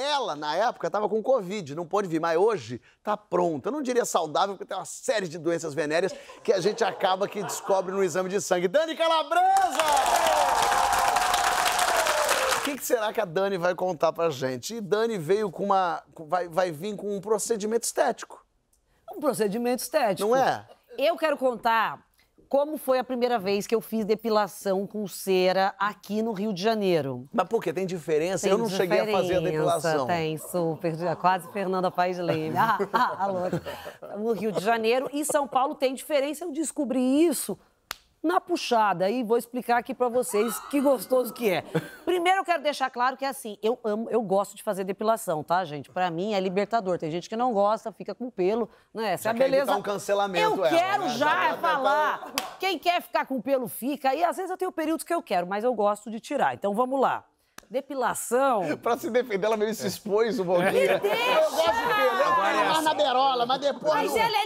Ela, na época, estava com Covid, não pôde vir, mas hoje tá pronta. Eu não diria saudável, porque tem uma série de doenças venéreas que a gente acaba que descobre no exame de sangue. Dani Calabresa! O que, que será que a Dani vai contar pra gente? E Dani veio com uma. vai, vai vir com um procedimento estético. Um procedimento estético. Não é? Eu quero contar como foi a primeira vez que eu fiz depilação com cera aqui no Rio de Janeiro. Mas por quê? Tem diferença? Tem eu não cheguei a fazer a depilação. Tem, super. Quase Fernanda Paes Leme. Ah, ah, ah. No Rio de Janeiro e São Paulo tem diferença. Eu descobri isso na puxada e vou explicar aqui para vocês que gostoso que é. Primeiro eu quero deixar claro que assim, eu amo, eu gosto de fazer depilação, tá, gente? Para mim é libertador. Tem gente que não gosta, fica com pelo, né? Essa já é a beleza. um cancelamento eu ela, quero né? já, já falar. Quem quer ficar com pelo fica e às vezes eu tenho períodos que eu quero, mas eu gosto de tirar. Então vamos lá. Depilação. pra se defender, ela meio se expôs um pouquinho. Me deixa! Eu gosto de pelo, eu mais na berola, mas depois... Mas não. ela é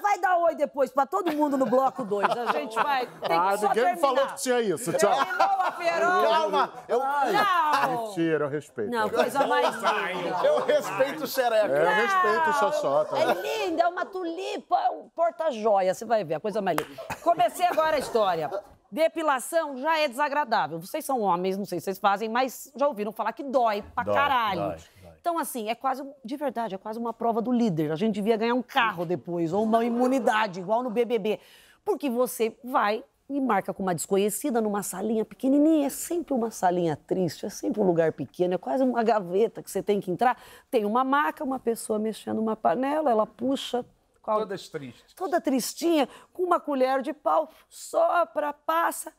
vai dar oi depois pra todo mundo no bloco 2. A gente vai. Tem Ah, que só ninguém terminar. falou que tinha isso. Tchau. Terminou a perola. Calma, eu, Não! Mentira, eu respeito. Não, coisa mais linda. eu respeito o xereca. É, eu respeito o Xoxota. É linda, é uma tulipa, um porta-joia. Você vai ver, a coisa mais linda. Comecei agora a história. Depilação já é desagradável. Vocês são homens, não sei se vocês fazem, mas já ouviram falar que dói pra Dói, caralho. dói, dói. Então, assim, é quase, de verdade, é quase uma prova do líder. A gente devia ganhar um carro depois, ou uma imunidade, igual no BBB. Porque você vai e marca com uma desconhecida numa salinha pequenininha. É sempre uma salinha triste, é sempre um lugar pequeno, é quase uma gaveta que você tem que entrar. Tem uma maca, uma pessoa mexendo numa panela, ela puxa. qual- Todas tristes. toda tristinha, com uma colher de pau, sopra, passa,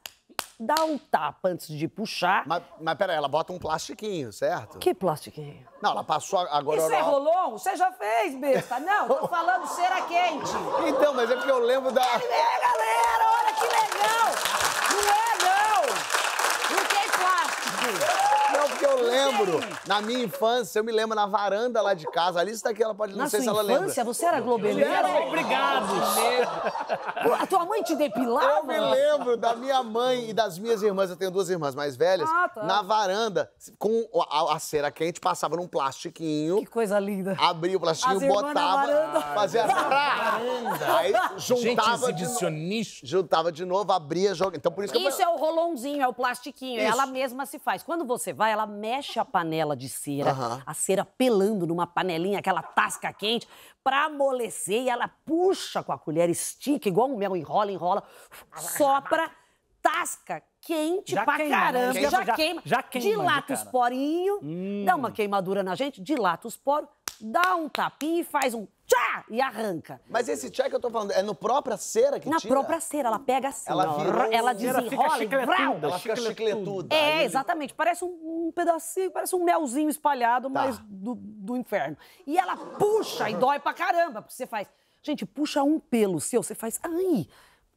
dá um tapa antes de puxar. Mas, mas peraí, ela bota um plastiquinho, certo? Que plastiquinho? Não, ela passou agora... Isso é rolon? Você já fez, besta? Não, tô falando cera quente. Então, mas é porque eu lembro da... É, galera, olha que legal! Não é, não! Não tem plástico! Não, porque eu lembro, na minha infância, eu me lembro na varanda lá de casa. A Alice tá aqui, ela pode... Não Na sei se ela infância, lembra. você era globeleiro? Obrigado. Pô, A tua mãe te depilava? Eu me lembro da minha mãe e das minhas irmãs, eu tenho duas irmãs mais velhas, Ah, tá. na varanda, com a, a cera quente, passava num plastiquinho, Que coisa linda. abria o plastiquinho, As na botava, varanda. fazia... Aí Gente juntava de, novo, exibicionista. juntava de novo, abria, jogava. Então por isso que eu... Isso é o rolãozinho, é o plastiquinho. Isso. Ela mesma se faz. Quando você vai, ela mexe a panela de cera, Aham. a cera pelando numa panelinha, aquela tasca quente, pra amolecer e ela puxa com a colher, estica, igual um mel, enrola, enrola, sopra, tasca quente Já pra queima, né? caramba. Queima, já, já- queima, já queima de dilata os porinhos, dá uma queimadura na gente, dilata os poros, dá um tapinha e faz um tchá e arranca. Mas esse tchá que eu tô falando, é no própria cera que Na tira? própria cera, ela pega assim, Ela ó, virou- ela Ela fica desenrola e vrau. Ela fica chicletuda. É, exatamente. Parece um, um pedacinho, parece um melzinho espalhado, Tá. mas do, do inferno. E ela puxa e dói pra caramba, porque você faz. Gente, puxa um pelo seu, você faz. Ai!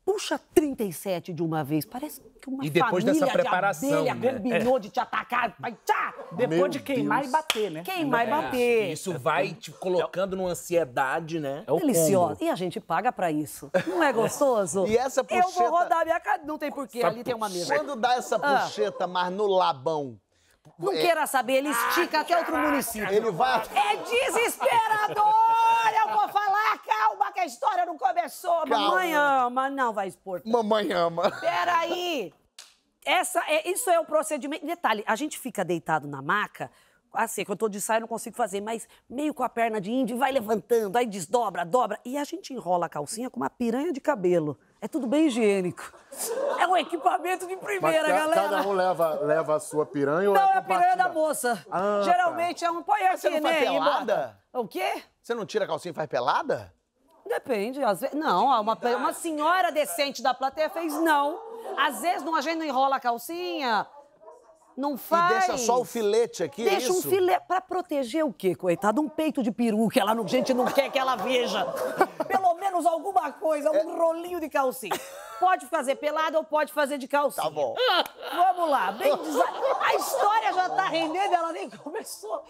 Puxa 37 de uma vez. Parece que uma E depois família dessa de preparação, abelha né? combinou de te atacar. Vai, tchá! Depois Meu de queimar Deus. e bater, né? Queimar e bater. Isso vai te colocando numa ansiedade, né? É Deliciosa. E a gente paga pra isso. Não é gostoso? E essa Eu puxeta- vou rodar minha cara. Não tem porquê, ali tem uma mesa. Quando dá essa Ah. puxeta, mas no labão, Não queira saber, ele estica até outro município. ele vai... É desesperador! Eu vou falar, calma, que a história não começou. Calma. Mamãe ama, não vai expor. Mamãe ama. Peraí! Essa é, isso é o procedimento. Detalhe, a gente fica deitado na maca, assim, quando eu tô de saia não consigo fazer, mas meio com a perna de índio, vai levantando, aí desdobra, dobra, e a gente enrola a calcinha com uma piranha de cabelo. É tudo bem higiênico. É um equipamento de Mas primeira, ca- galera. cada um leva, leva a sua piranha ou Não, é é a piranha da moça. Ah, Geralmente é um. Põe aqui, você não faz né? e pelada? O quê? Você não tira a calcinha e faz pelada? Depende, às vezes. Não, uma, uma senhora decente da plateia fez não. Às vezes não, a gente não enrola a calcinha, não faz. E deixa só o filete aqui, é Deixa um isso? filé pra proteger o quê, coitado? Um peito de peru que ela não, gente não quer que ela veja. Pelo menos alguma coisa, É. um rolinho de calcinha. Pode fazer pelado ou pode fazer de calcinha. Tá bom. Vamos lá, bem. A história já tá rendendo, ela nem começou.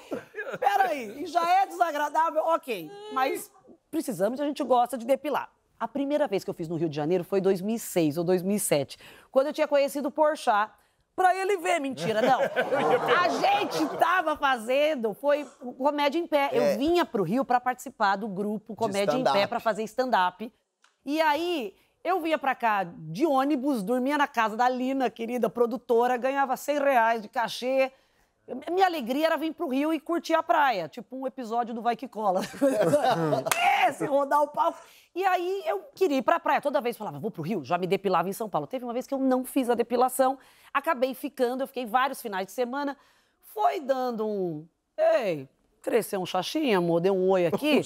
Peraí, já é desagradável, ok. Mas precisamos, a gente gosta de depilar. A primeira vez que eu fiz no Rio de Janeiro foi em 2006 ou 2007, quando eu tinha conhecido o Porchat. Pra ele ver. Mentira, não. A gente tava fazendo, foi comédia em pé. É. Eu vinha pro Rio pra participar do grupo Comédia em Pé pra fazer stand-up. E aí, eu vinha pra cá de ônibus, dormia na casa da Lina, querida produtora, ganhava 100 reais de cachê. Minha alegria era vir pro Rio e curtir a praia, tipo um episódio do Vai Que Cola. Esse, rodar o palco. E aí eu queria ir pra praia. Toda vez falava, vou pro Rio, já me depilava em São Paulo. Teve uma vez que eu não fiz a depilação, acabei ficando, eu fiquei vários finais de semana. Foi dando um. Ei, cresceu um xaxinha, amor, deu um oi aqui.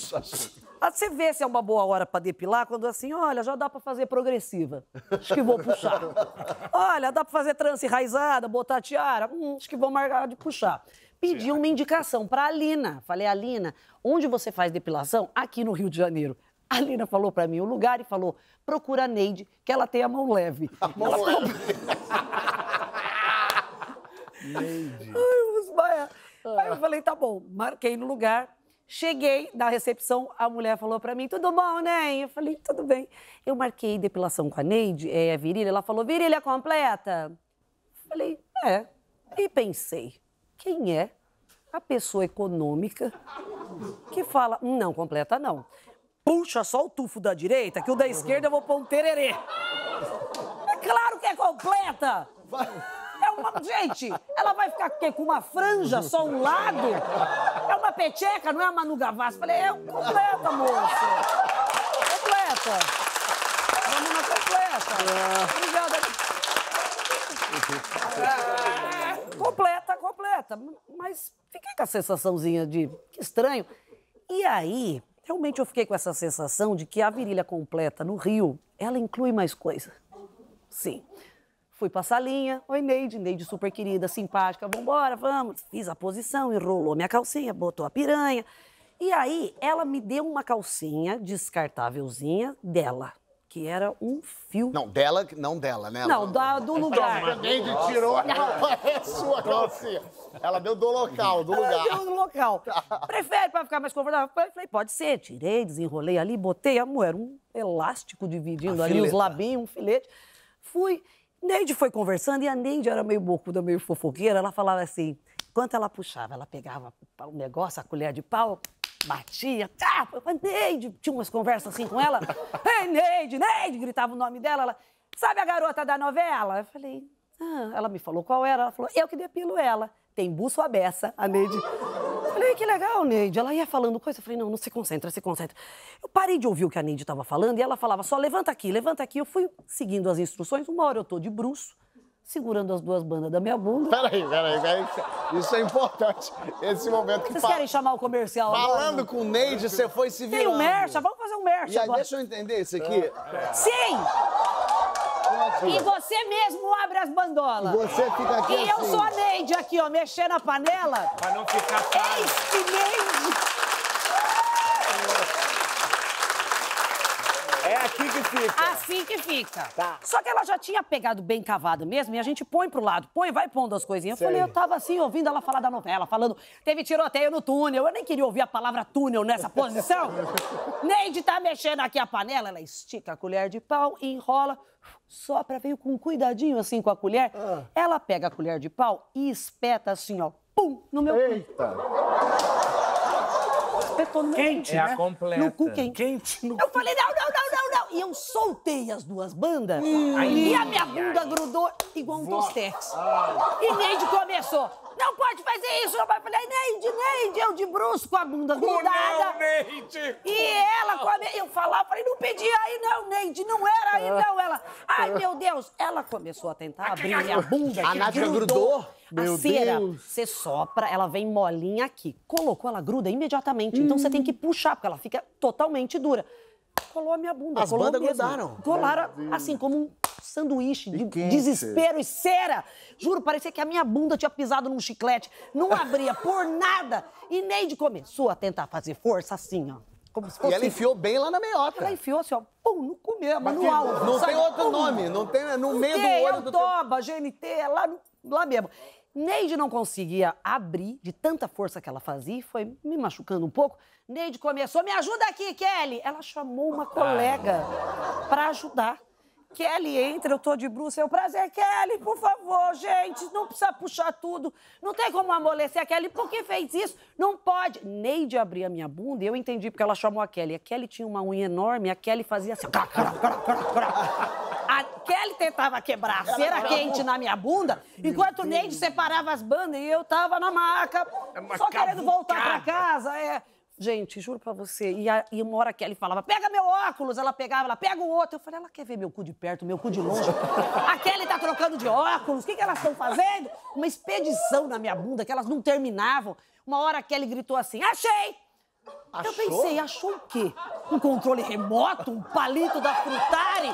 Ah, Você vê se é uma boa hora pra depilar quando assim, olha, já dá pra fazer progressiva. Acho que vou puxar. Olha, dá pra fazer trança enraizada, botar tiara. Hum, acho que vou marcar de puxar. Pedi uma indicação pra Alina. Falei, Alina, onde você faz depilação? Aqui no Rio de Janeiro. A Alina falou pra mim o lugar e falou: procura a Neide, que ela tem a mão leve. Mão leve. Ai, eu. Aí eu falei, tá bom, marquei no lugar. Cheguei na recepção, a mulher falou pra mim, tudo bom, né? Eu falei, tudo bem. Eu marquei depilação com a Neide, é a virilha. Ela falou, virilha completa? Falei, é. E pensei, quem é a pessoa econômica que fala, não, completa não. Puxa só o tufo da direita, que o da esquerda eu vou pôr um tererê. É claro que é completa! É uma. Gente, ela vai ficar quê? Com uma franja só um lado? É uma peteca, não é uma Manu Gavassi. Falei, é completa, moça. Completa. Vamos na completa. Obrigada. É, completa, completa. Mas fiquei com a sensaçãozinha de que estranho. E aí, realmente eu fiquei com essa sensação de que a virilha completa no Rio, ela inclui mais coisa. Sim. Fui pra salinha. Oi, Neide. Neide super querida, simpática. Vambora, vamos. Fiz a posição, enrolou minha calcinha, botou a piranha. E aí, ela me deu uma calcinha descartávelzinha dela, que era um fio. Não, dela, não dela, né? Não, da- do lugar. Neide tirou, é sua calcinha. Ela deu do local, do Ela lugar. deu no local. Prefere pra ficar mais confortável? Falei, pode ser. Tirei, desenrolei ali, botei. Amor, era um elástico dividindo A ali os fileta. labinhos, um filete. Fui. Neide foi conversando e a Neide era meio bocuda, meio fofoqueira. Ela falava assim, enquanto ela puxava, ela pegava o negócio, a colher de pau, batia, tá, Neide, tinha umas conversas assim com ela. Ei, Neide, Neide, gritava o nome dela. Ela, sabe a garota da novela? Eu falei, ah, ela me falou qual era. Ela falou, eu que depilo ela. Tem buço à beça, a Neide. Falei, que legal, Neide. Ela ia falando coisa. Eu falei, não, não se concentra, se concentra. Eu parei de ouvir o que a Neide estava falando e ela falava só, levanta aqui, levanta aqui. Eu fui seguindo as instruções. Uma hora eu tô de bruço, segurando as duas bandas da minha bunda. Peraí, peraí, peraí. Isso é importante. Esse momento que Vocês fala. querem chamar o comercial agora? Falando com o Neide, você foi se virando. Tem um mercha, vamos fazer um mercha E aí, agora. deixa eu entender isso aqui. Sim! E você mesmo abre as bandolas. Você fica aqui E eu assim. sou a Neide aqui, ó, mexendo na panela. Pra não ficar fácil. Eis que Neide! É aqui que fica. Assim que fica. Tá. Só que ela já tinha pegado bem cavada mesmo e a gente põe pro lado, põe, vai pondo as coisinhas. Eu falei, eu tava assim, ouvindo ela falar da novela, falando, teve tiroteio no túnel. Eu nem queria ouvir a palavra túnel nessa posição. Neide tá mexendo aqui a panela, ela estica a colher de pau, enrola, sopra, veio com cuidadinho assim com a colher. Ela pega a colher de pau e espeta assim, ó, pum, no meu cu. Eita. Espetou no meu Quente, cu, é a né? completa. No cu quente. Quente no Eu falei, não, não, não, não, não. E eu soltei as duas bandas e a minha bunda grudou igual um tostex. E Neide começou, não pode fazer isso, não. Eu falei, Neide, Neide, eu de bruxo com a bunda grudada. Neide! E ela, come... eu falava, falei, não pedi aí não, Neide, não era aí não. Ela, ai meu Deus, ela começou a tentar abrir minha bunda. A que Nádia grudou? Meu a cera, Deus. você sopra, ela vem molinha aqui. Colocou, ela gruda imediatamente. Então você tem que puxar, porque ela fica totalmente dura. Colou a minha bunda. As bandas grudaram. Colaram, assim, como um sanduíche de desespero e cera. Juro, parecia que a minha bunda tinha pisado num chiclete. Não abria por nada. E Neide começou a tentar fazer força assim, ó. Como se E fosse... ela enfiou bem lá na meiota. Ela enfiou assim, ó, pum, no cu mesmo, no alvo. Não sabe? tem outro Pum. nome, não tem no meio do Tem, olho é do o toba, GNT, é lá, no- lá mesmo. Neide não conseguia abrir de tanta força que ela fazia, foi me machucando um pouco. Neide começou, me ajuda aqui, Kelly. Ela chamou uma colega pra ajudar. Kelly entra, eu tô de bruxa. Eu, prazer, Kelly, por favor, gente, não precisa puxar tudo. Não tem como amolecer a Kelly. Por que fez isso? Não pode. Neide abria a minha bunda e eu entendi porque ela chamou a Kelly. A Kelly tinha uma unha enorme, a Kelly fazia assim. A Kelly tentava quebrar a cera quente na minha bunda, enquanto o Neide separava as bandas e eu tava na maca, É só querendo voltar pra casa. É. Gente, juro pra você. E, a, e uma hora que ele falava, pega meu óculos, ela pegava, ela pega o outro. Eu falei, ela quer ver meu cu de perto, meu cu de longe. a Kelly tá trocando de óculos, o que, que elas estão fazendo? Uma expedição na minha bunda que elas não terminavam. Uma hora a Kelly gritou assim, achei! Eu pensei, achou o quê? Um controle remoto? Um palito da Frutari?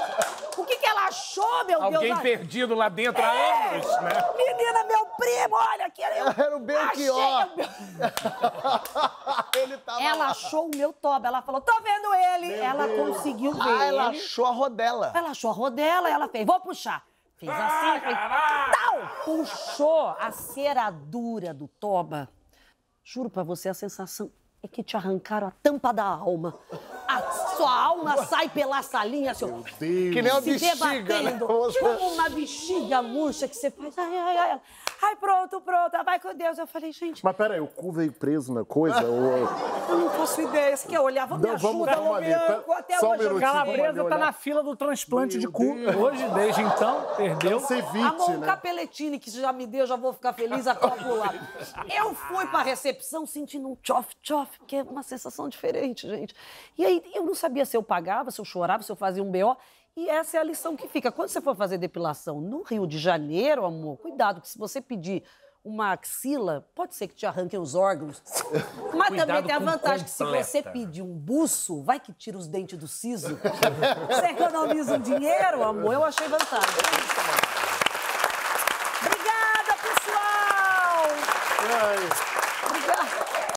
O que, que ela achou, meu Alguém Deus? perdido lá dentro há É. anos, né? Menina, meu primo, olha aqui. Eu Era o Belchior. o meu- Ele tava Ela lá. achou o meu toba. Ela falou, tô vendo ele. ela conseguiu ver Ah, ela ele. achou a rodela. Ela achou a rodela, ela fez, vou puxar. Fez assim, fez, tal, puxou a cera dura do toba. Juro pra você, a sensação é que te arrancaram a tampa da alma. A sua alma sai pela salinha, assim, ó, Que nem uma se bexiga, né? Como uma bexiga murcha que você faz. Ai, ai, ai. Ai, pronto, pronto. Vai com Deus. Eu falei, gente, Mas peraí, o cu veio preso na coisa? ou... eu não faço ideia. Você quer olhar? Vamos, Não, me vamos- ajuda, Lobianco. Até só um hoje vamos Calabresa tá na fila do transplante de Meu cu. Deus. Hoje, desde então, perdeu. Cevite, Amor, um né? capeletine que você já me deu, já vou ficar feliz a calcular. Eu fui pra recepção sentindo um tchof-tchof, que é uma sensação diferente, gente. E aí eu não sabia se eu pagava, se eu chorava, se eu fazia um BO. E essa é a lição que fica. Quando você for fazer depilação no Rio de Janeiro, amor, cuidado, que se você pedir uma axila, pode ser que te arranquem os órgãos. Mas também Cuidado tem a vantagem que se você pedir um buço, vai que tira os dentes do siso. Você economiza um dinheiro, amor. Eu achei vantagem. Obrigada, pessoal!